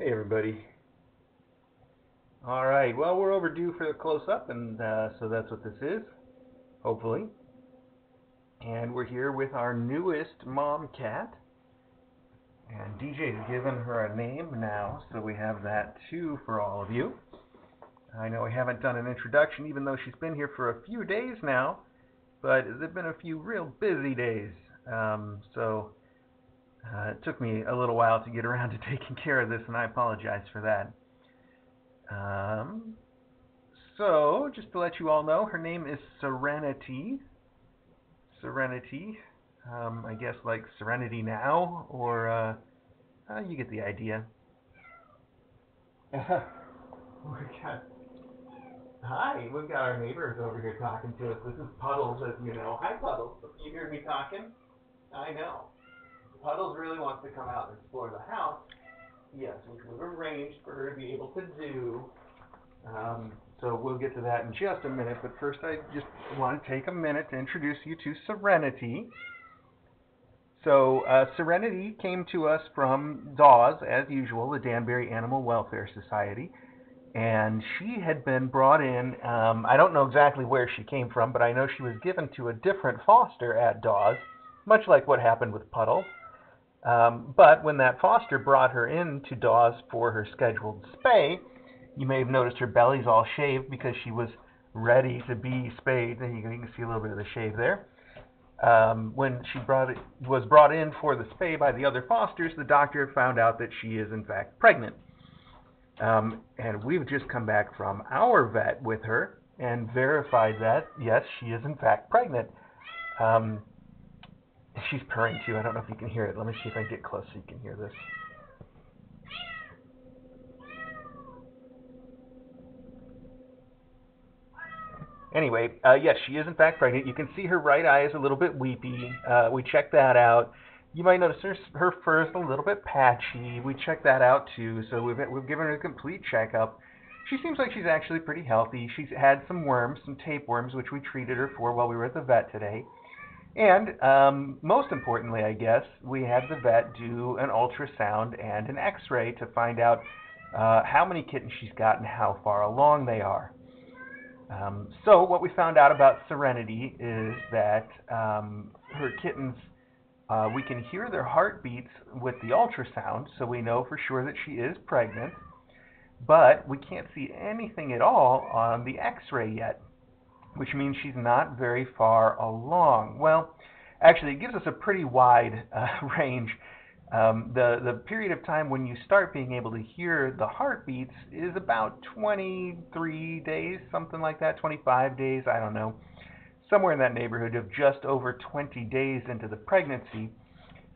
Hey everybody. All right, well we're overdue for the close-up, and uh, so that's what this is, hopefully. And we're here with our newest mom cat. And DJ's given her a name now, so we have that too for all of you. I know we haven't done an introduction, even though she's been here for a few days now, but there've been a few real busy days. Um, so uh, it took me a little while to get around to taking care of this, and I apologize for that. Um, so, just to let you all know, her name is Serenity. Serenity. Um, I guess like Serenity Now, or uh, uh, you get the idea. hi, we've got our neighbors over here talking to us. This is Puddles, as you know. Hi, Puddles. You hear me talking? I know. Puddles really wants to come out and explore the house. Yes, which we've arranged for her to be able to do. Um, so we'll get to that in just a minute, but first I just want to take a minute to introduce you to Serenity. So uh, Serenity came to us from DAWS, as usual, the Danbury Animal Welfare Society, and she had been brought in. Um, I don't know exactly where she came from, but I know she was given to a different foster at DAWS, much like what happened with Puddle. Um, but when that foster brought her in to DAWS for her scheduled spay, you may have noticed her belly's all shaved because she was ready to be spayed. And you can see a little bit of the shave there. Um, when she brought it, was brought in for the spay by the other fosters, the doctor found out that she is in fact pregnant. Um, and we've just come back from our vet with her and verified that yes, she is in fact pregnant. Um, she's purring too. I don't know if you can hear it. Let me see if I can get close so you can hear this. Anyway, uh, yes, she is in fact pregnant. You can see her right eye is a little bit weepy. Uh, we checked that out. You might notice her, her fur is a little bit patchy. We checked that out too. So we've, we've given her a complete checkup. She seems like she's actually pretty healthy. She's had some worms, some tapeworms, which we treated her for while we were at the vet today. And um, most importantly, I guess, we had the vet do an ultrasound and an x-ray to find out uh, how many kittens she's got and how far along they are. Um, so what we found out about Serenity is that um, her kittens, uh, we can hear their heartbeats with the ultrasound, so we know for sure that she is pregnant, but we can't see anything at all on the x-ray yet, which means she's not very far along. Well, actually, it gives us a pretty wide uh, range um, the, the period of time when you start being able to hear the heartbeats is about 23 days, something like that, 25 days, I don't know. Somewhere in that neighborhood of just over 20 days into the pregnancy.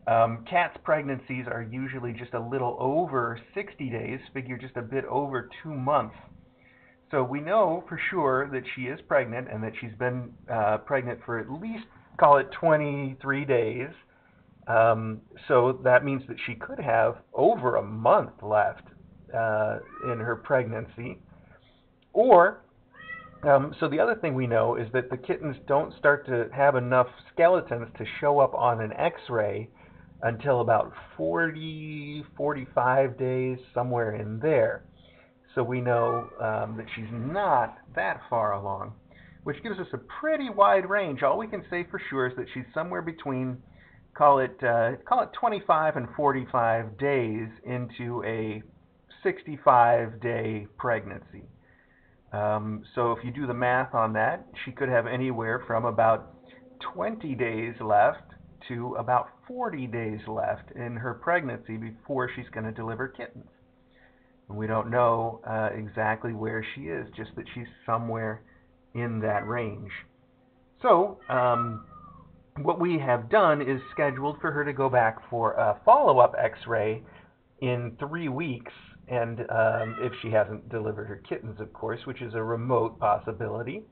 Um, cats' pregnancies are usually just a little over 60 days, figure just a bit over two months. So we know for sure that she is pregnant and that she's been uh, pregnant for at least, call it 23 days. Um, so that means that she could have over a month left uh, in her pregnancy. Or, um, so the other thing we know is that the kittens don't start to have enough skeletons to show up on an x ray until about 40, 45 days, somewhere in there. So we know um, that she's not that far along, which gives us a pretty wide range. All we can say for sure is that she's somewhere between call it uh, call it 25 and 45 days into a 65 day pregnancy. Um, so if you do the math on that, she could have anywhere from about 20 days left to about 40 days left in her pregnancy before she's going to deliver kittens. We don't know uh, exactly where she is, just that she's somewhere in that range. So, um, what we have done is scheduled for her to go back for a follow-up x-ray in three weeks and um, if she hasn't delivered her kittens of course which is a remote possibility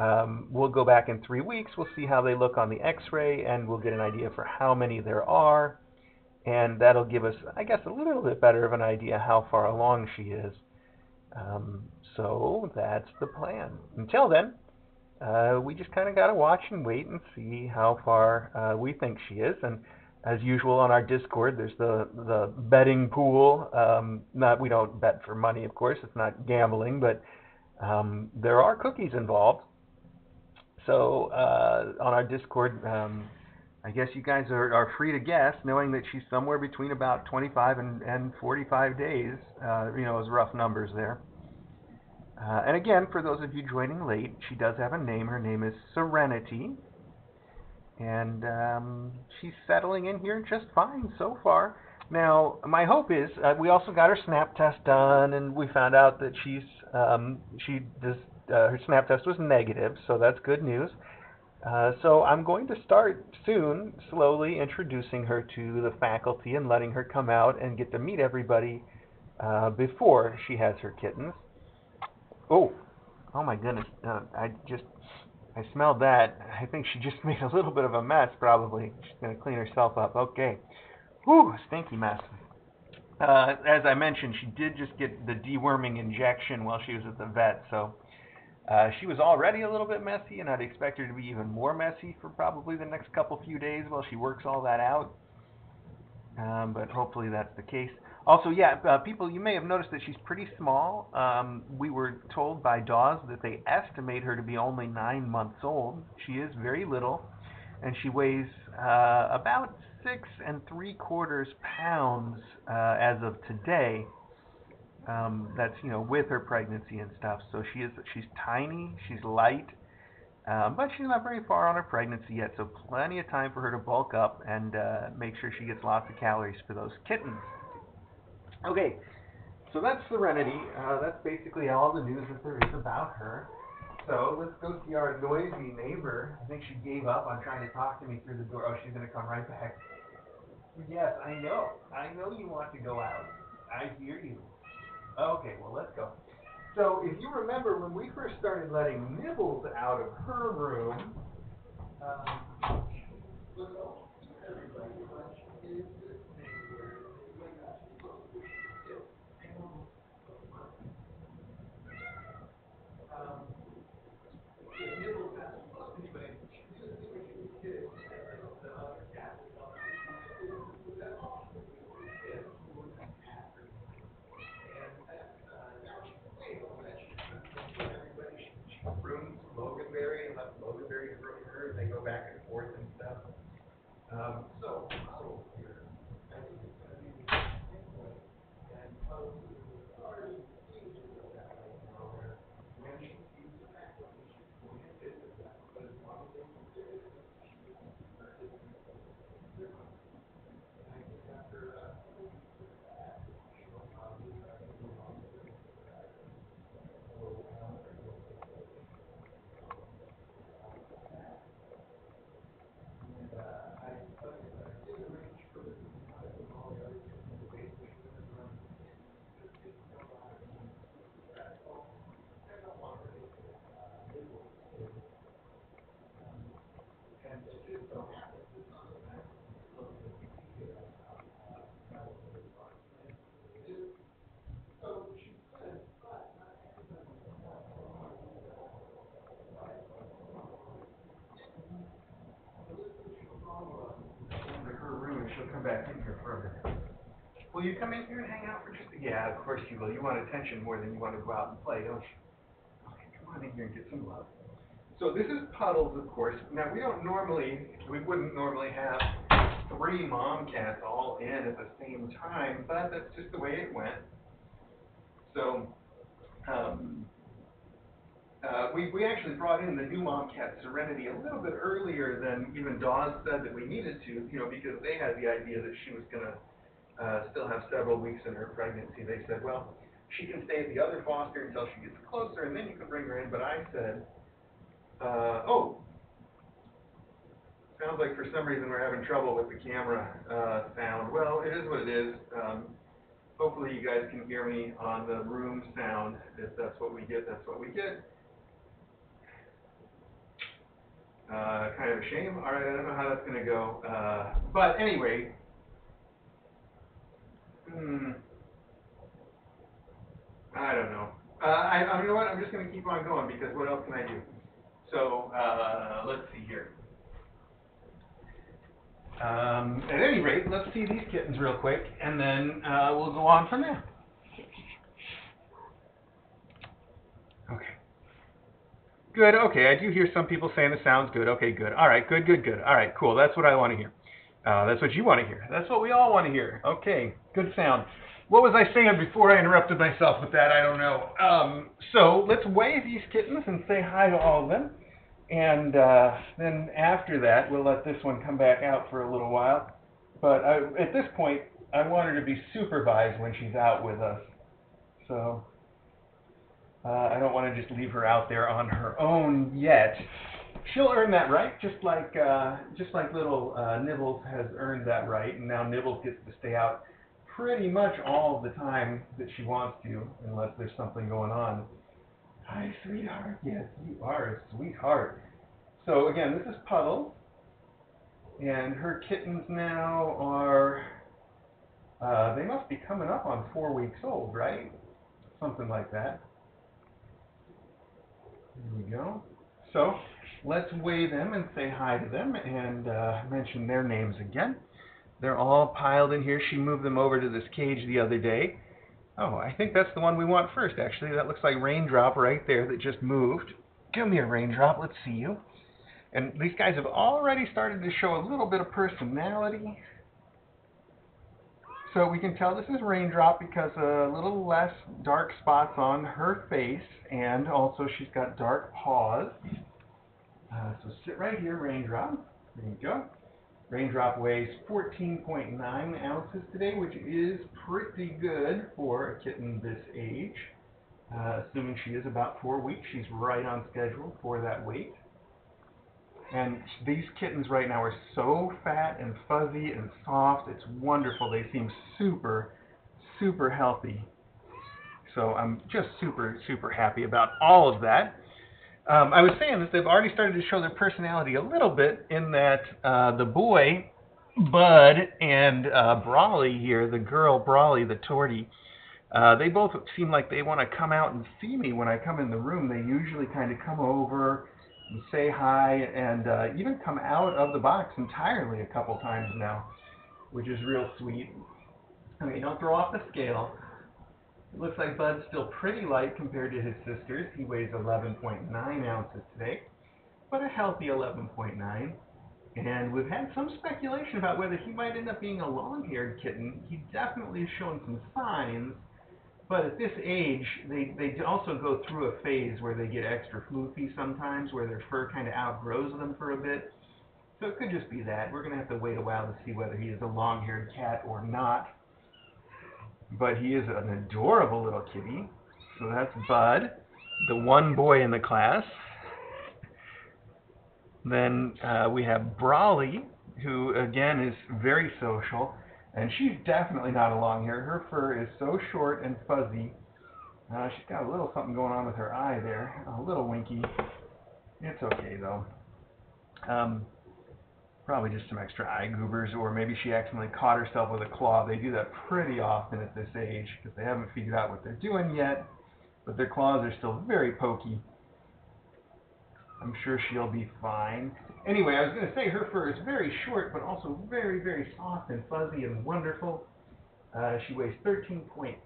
um, we'll go back in three weeks we'll see how they look on the x-ray and we'll get an idea for how many there are and that'll give us I guess a little bit better of an idea how far along she is um, so that's the plan until then uh, we just kind of got to watch and wait and see how far uh, we think she is. And as usual on our Discord, there's the the betting pool. Um, not we don't bet for money, of course. It's not gambling, but um, there are cookies involved. So uh, on our Discord, um, I guess you guys are, are free to guess, knowing that she's somewhere between about 25 and, and 45 days. Uh, you know, as rough numbers there. Uh, and again, for those of you joining late, she does have a name. Her name is Serenity. And um, she's settling in here just fine so far. Now, my hope is uh, we also got her snap test done, and we found out that she's um, she does uh, her snap test was negative, so that's good news. Uh, so I'm going to start soon, slowly introducing her to the faculty and letting her come out and get to meet everybody uh, before she has her kittens. Oh, oh my goodness! Uh, I just I smelled that. I think she just made a little bit of a mess. Probably she's gonna clean herself up. Okay. Whew, stinky mess. Uh, as I mentioned, she did just get the deworming injection while she was at the vet, so uh, she was already a little bit messy, and I'd expect her to be even more messy for probably the next couple few days while she works all that out. Um, but hopefully that's the case. Also, yeah, uh, people, you may have noticed that she's pretty small. Um, we were told by DAWS that they estimate her to be only nine months old. She is very little, and she weighs uh, about six and three quarters pounds uh, as of today. Um, that's you know with her pregnancy and stuff. So she is she's tiny, she's light, um, but she's not very far on her pregnancy yet. So plenty of time for her to bulk up and uh, make sure she gets lots of calories for those kittens. Okay, so that's Serenity. Uh, that's basically all the news that there is about her. So let's go see our noisy neighbor. I think she gave up on trying to talk to me through the door. Oh, she's going to come right back. Yes, I know. I know you want to go out. I hear you. Okay, well, let's go. So, if you remember when we first started letting Nibbles out of her room, um, rooms Loganberry and left Loganberry's room her, and they go back and forth and stuff. Um, so, so here. I think it's gonna be the same way. And probably the already changes of that right now, where when she sees the faculty, she's going to visit them, but as long as they can visit them, she can start to do different. And I think after, uh, she'll probably start to move on to the So, um, And, uh, I, like I said, I did arrange for the, I don't know, all the other kids in the basement, and then run, just didn't know how to do that. Oh, I don't want her to, uh, live with the kids. Um, and it just so happens that some of that, look, the kid, uh, uh, that was really fun. And it is, so she said, but not everybody. into her room and she'll come back in here further. Will you come in here and hang out for just a, yeah, of course you will. You want attention more than you want to go out and play, don't you? Okay, come on in here and get some love. So this is Puddles, of course. Now, we don't normally, we wouldn't normally have three mom cats all in at the same time, but that's just the way it went. So, um, uh, we, we actually brought in the new mom cat Serenity a little bit earlier than even DAWS said that we needed to, you know, because they had the idea that she was gonna, uh, still have several weeks in her pregnancy. They said, well, she can stay at the other foster until she gets closer and then you can bring her in, but I said, uh, oh, sounds like for some reason we're having trouble with the camera, uh, sound. Well, it is what it is. Um, hopefully you guys can hear me on the room sound. If that's what we get, that's what we get. Uh, kind of a shame. All right, I don't know how that's gonna go. Uh, but anyway, hmm, I don't know. Uh, I, I, you know what? I'm just gonna keep on going because what else can I do? So, uh, let's see here. Um, at any rate, let's see these kittens real quick, and then uh, we'll go on from there. Okay. Good. Okay, I do hear some people saying the sounds good. Okay, good. All right, good, good, good. All right, cool. That's what I want to hear. Uh, that's what you want to hear. That's what we all want to hear. Okay, good sound. What was I saying before I interrupted myself with that? I don't know. Um, so let's wave these kittens and say hi to all of them. And uh, then after that, we'll let this one come back out for a little while. But I, at this point, I want her to be supervised when she's out with us. So uh, I don't want to just leave her out there on her own yet. She'll earn that right, just like uh, just like little uh, Nibbles has earned that right, and now Nibbles gets to stay out pretty much all the time that she wants to, unless there's something going on. Hi, sweetheart. Yes, you are a sweetheart. So again, this is Puddle, and her kittens now are. Uh, they must be coming up on four weeks old, right? Something like that. There we go. So let's weigh them and say hi to them and uh, mention their names again. They're all piled in here. She moved them over to this cage the other day. Oh, I think that's the one we want first, actually. That looks like Raindrop right there that just moved. Come here, Raindrop. Let's see you. And these guys have already started to show a little bit of personality. So we can tell this is Raindrop because a little less dark spots on her face, and also she's got dark paws. Uh, so sit right here, Raindrop. There you go. Raindrop weighs 14.9 ounces today, which is pretty good for a kitten this age. Uh, assuming she is about four weeks, she's right on schedule for that weight. And these kittens right now are so fat and fuzzy and soft. It's wonderful. They seem super, super healthy. So I'm just super, super happy about all of that. Um, I was saying that they've already started to show their personality a little bit in that uh, the boy, Bud, and uh, Brolly here, the girl, Brolly, the tortie, uh, they both seem like they want to come out and see me when I come in the room. They usually kind of come over say hi and uh, even come out of the box entirely a couple times now, which is real sweet. Okay, don't throw off the scale. It looks like Bud's still pretty light compared to his sisters. He weighs 11.9 ounces today, but a healthy 11.9. And we've had some speculation about whether he might end up being a long-haired kitten. He definitely has shown some signs but at this age, they, they also go through a phase where they get extra floofy sometimes, where their fur kind of outgrows them for a bit. So it could just be that. We're going to have to wait a while to see whether he is a long-haired cat or not. But he is an adorable little kitty. So that's Bud, the one boy in the class. Then uh, we have Brolly, who again is very social. And she's definitely not a long hair. Her fur is so short and fuzzy. Uh, she's got a little something going on with her eye there, a little winky. It's okay though. Um, probably just some extra eye goobers, or maybe she accidentally caught herself with a claw. They do that pretty often at this age because they haven't figured out what they're doing yet, but their claws are still very pokey. I'm sure she'll be fine. Anyway, I was going to say her fur is very short, but also very, very soft and fuzzy and wonderful. Uh, she weighs 13.8,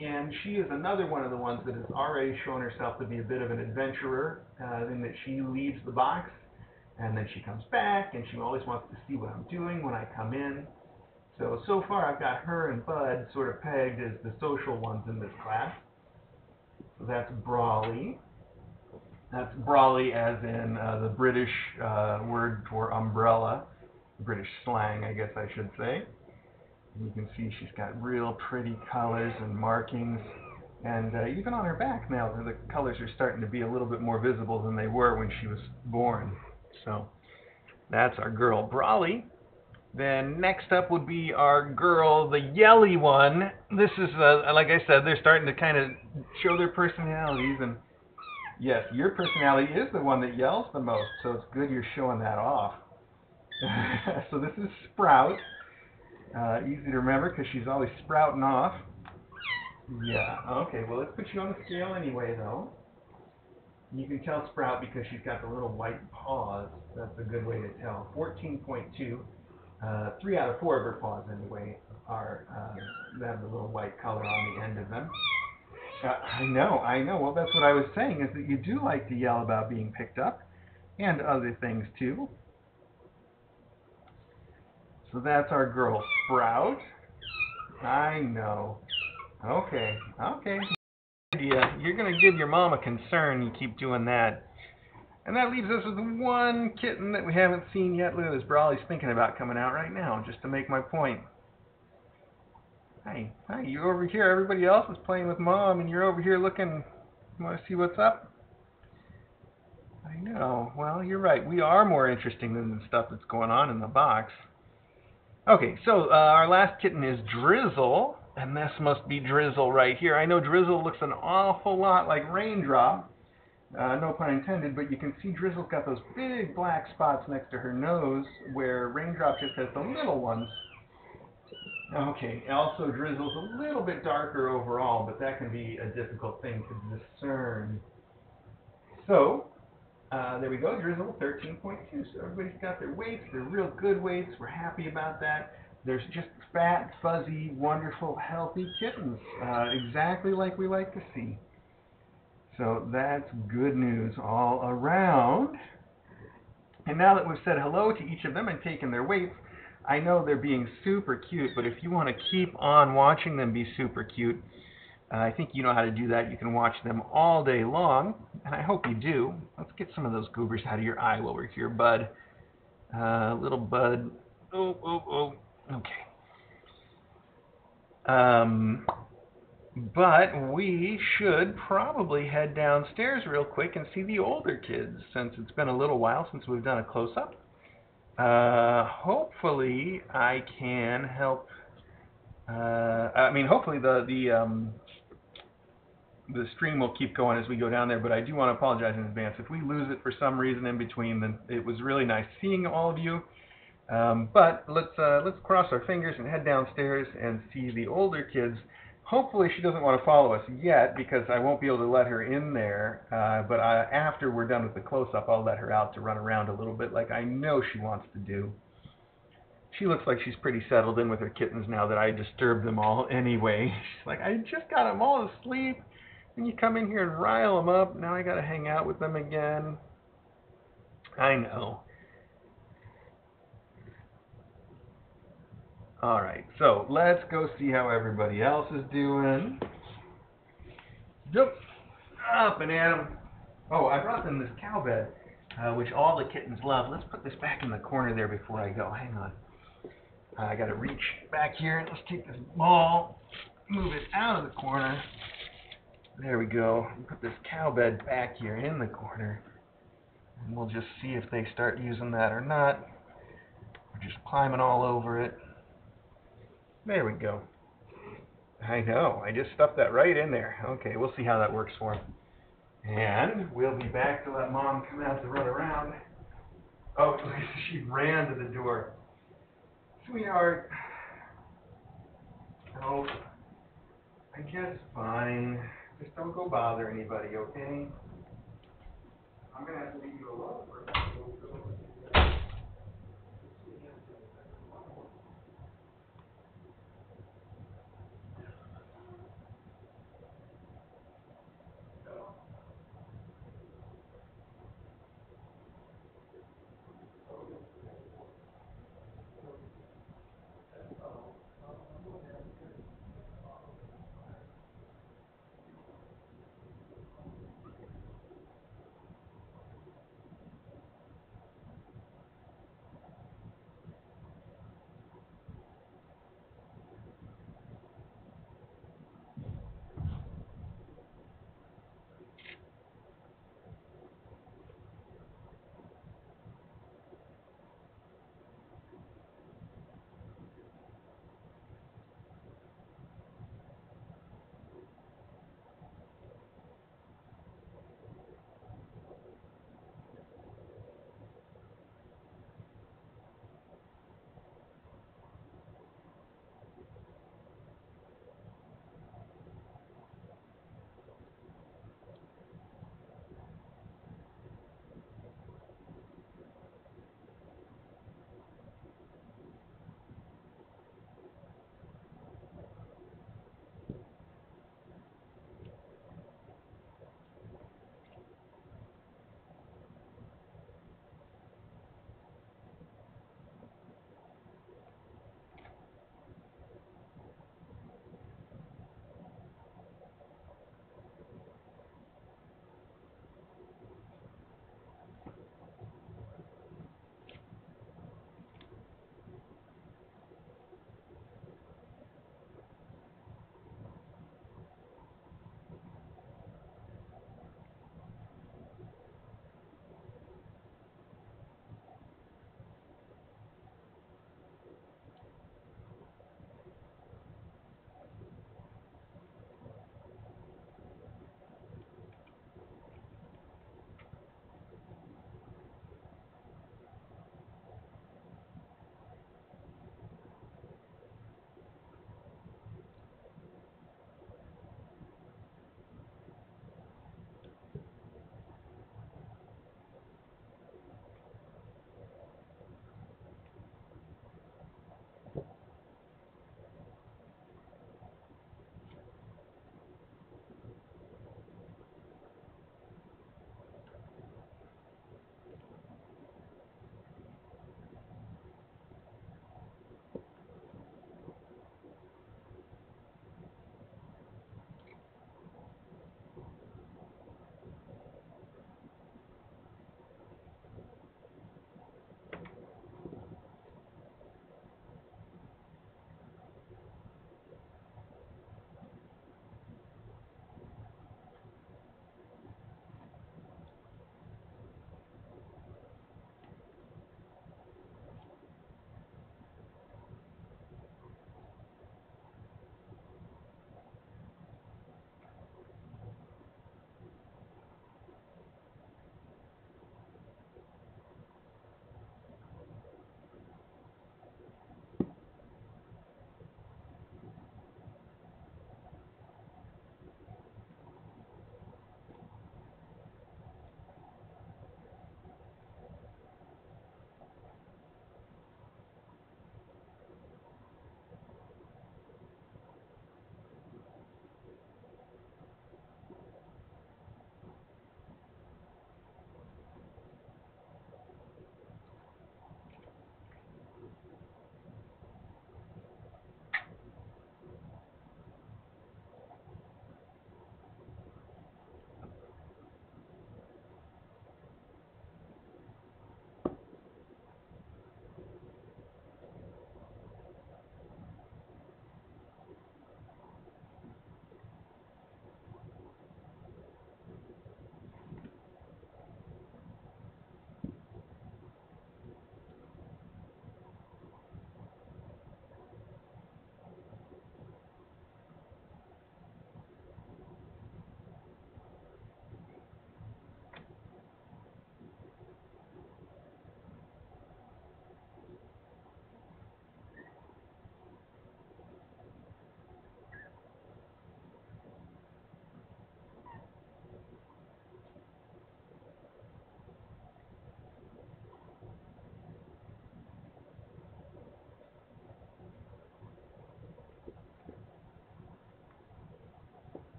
and she is another one of the ones that has already shown herself to be a bit of an adventurer, uh, in that she leaves the box, and then she comes back, and she always wants to see what I'm doing when I come in. So, so far I've got her and Bud sort of pegged as the social ones in this class. So that's Brolly. That's Brolly, as in uh, the British uh, word for umbrella, British slang, I guess I should say. You can see she's got real pretty colors and markings. And uh, even on her back now, the colors are starting to be a little bit more visible than they were when she was born. So that's our girl Brolly. Then next up would be our girl, the yelly one. This is, uh, like I said, they're starting to kind of show their personalities and Yes, your personality is the one that yells the most, so it's good you're showing that off. so this is Sprout. Uh, easy to remember because she's always sprouting off. Yeah, okay, well let's put you on the scale anyway though. You can tell Sprout because she's got the little white paws. That's a good way to tell. 14.2. Uh, three out of four of her paws, anyway, are uh, have the little white color on the end of them. I know, I know. Well, that's what I was saying is that you do like to yell about being picked up, and other things too. So that's our girl Sprout. I know. Okay, okay. You're gonna give your mom a concern. You keep doing that. And that leaves us with one kitten that we haven't seen yet. Look at this. Brolly's thinking about coming out right now, just to make my point. Hi, hi, you over here. Everybody else is playing with mom, and you're over here looking. Want to see what's up? I know. Well, you're right. We are more interesting than the stuff that's going on in the box. Okay, so uh, our last kitten is Drizzle, and this must be Drizzle right here. I know Drizzle looks an awful lot like Raindrop, uh, no pun intended, but you can see Drizzle's got those big black spots next to her nose, where Raindrop just has the little ones. Okay, also Drizzle's a little bit darker overall, but that can be a difficult thing to discern. So, uh, there we go, Drizzle 13.2. So everybody's got their weights. They're real good weights. We're happy about that. There's just fat, fuzzy, wonderful, healthy kittens, uh, exactly like we like to see. So that's good news all around. And now that we've said hello to each of them and taken their weights, I know they're being super cute, but if you want to keep on watching them be super cute, uh, I think you know how to do that. You can watch them all day long, and I hope you do. Let's get some of those goobers out of your eye while we're here, bud. Uh, little bud. Oh, oh, oh. Okay. Um, but we should probably head downstairs real quick and see the older kids, since it's been a little while since we've done a close-up. Uh, hopefully, I can help. Uh, I mean, hopefully the the um, the stream will keep going as we go down there. But I do want to apologize in advance if we lose it for some reason in between. Then it was really nice seeing all of you. Um, but let's uh, let's cross our fingers and head downstairs and see the older kids. Hopefully she doesn't want to follow us yet because I won't be able to let her in there. Uh, but I, after we're done with the close-up, I'll let her out to run around a little bit like I know she wants to do. She looks like she's pretty settled in with her kittens now that I disturbed them all anyway. She's like, I just got them all asleep. And you come in here and rile them up. Now I got to hang out with them again. I know. All right, so let's go see how everybody else is doing. Yep, up and at 'em. Oh, I brought them this cow bed, uh, which all the kittens love. Let's put this back in the corner there before I go. Hang on. Uh, I got to reach back here. Let's take this ball, move it out of the corner. There we go. Put this cow bed back here in the corner. And we'll just see if they start using that or not. We're just climbing all over it. There we go. I know. I just stuffed that right in there. Okay, we'll see how that works for him. And we'll be back to let mom come out to run around. Oh, she ran to the door. Sweetheart. Oh, I guess fine. Just don't go bother anybody, okay?